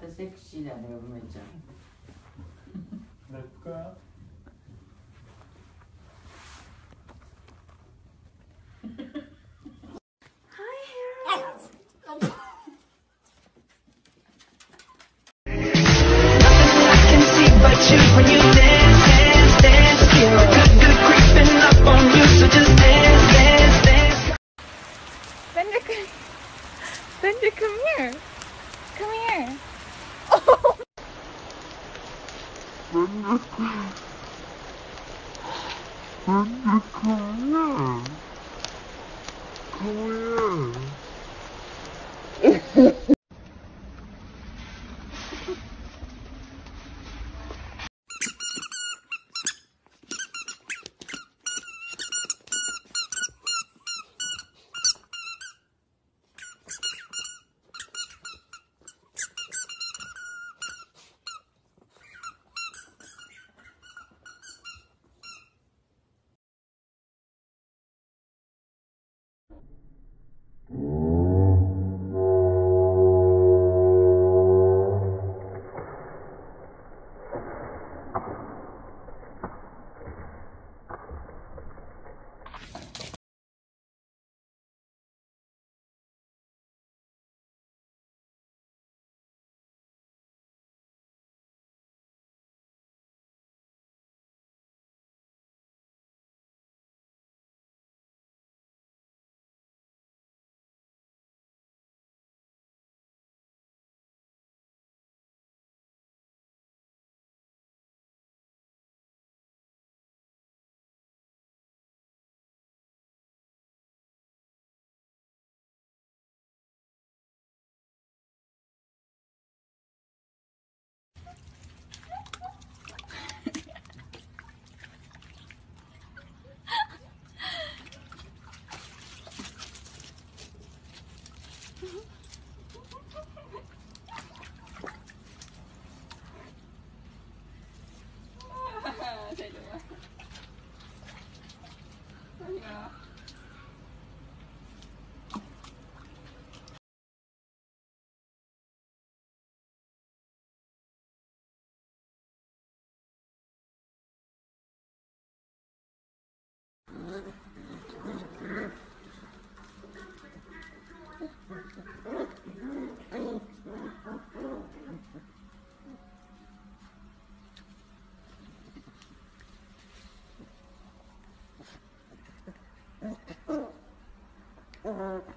ってセクシーだね、梅ちゃん。どんな子?どんな子もいない。子もいない。Mm-hmm. Mm-hmm.